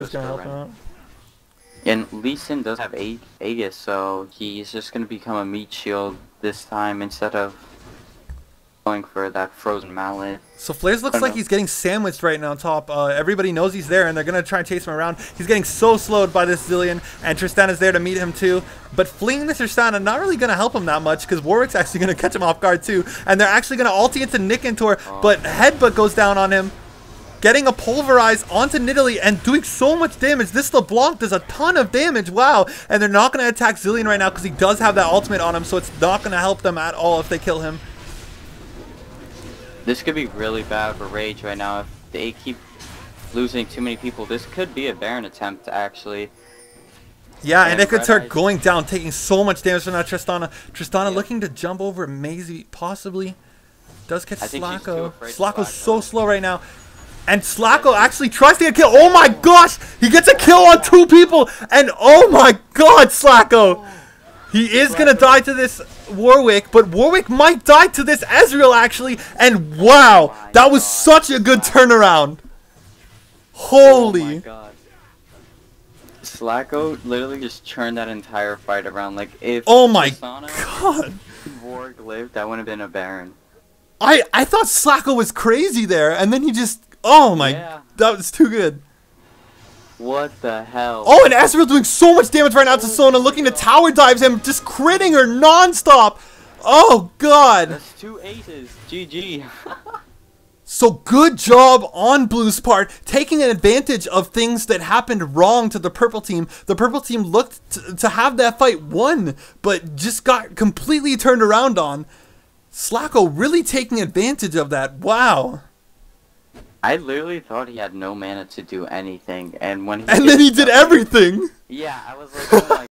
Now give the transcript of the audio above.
Just gonna help him out. And Lee Sin does have A Aegis, so he's just gonna become a meat shield this time instead of going for that frozen mallet. So Flares looks like know. he's getting sandwiched right now on top. Uh, everybody knows he's there, and they're gonna try and chase him around. He's getting so slowed by this Zilean, and Tristan is there to meet him too. But fleeing this Tristana not really gonna help him that much because Warwick's actually gonna catch him off guard too, and they're actually gonna ulti into Nick and Tor, but Headbutt goes down on him. Getting a pulverize onto Nidalee and doing so much damage. This LeBlanc does a ton of damage. Wow. And they're not going to attack Zilean right now because he does have that ultimate on him. So it's not going to help them at all if they kill him. This could be really bad for Rage right now if they keep losing too many people. This could be a Baron attempt actually. Yeah, and, And it could start Eyes- going down, taking so much damage from that Tristana. Tristana Yeah. looking to jump over Maisie, possibly. Does catch I think she's Slackoh. Slackoh's so slow right now. And Slackoh actually tries to get a kill. Oh my gosh! He gets a kill on two people! And oh my god, Slackoh! He is gonna die to this Warwick, but Warwick might die to this Ezreal actually. And wow, that was such a good turnaround. Oh my Holy. god. Slackoh literally just turned that entire fight around. Like if Oh my Tristana god. Vorg lived, that would have been a Baron. I I thought Slackoh was crazy there, and then he just oh my Yeah. that was too good. What the hell? Oh, and Ezreal doing so much damage right now to Sona, looking to tower dives him, just critting her nonstop. Oh god. That's two aces. GG. So good job on Blue's part, taking advantage of things that happened wrong to the purple team. The purple team looked to, to have that fight won, but just got completely turned around on. Slackoh really taking advantage of that. Wow. I literally thought he had no mana to do anything, and when he And then he did everything. Yeah, I was like, oh my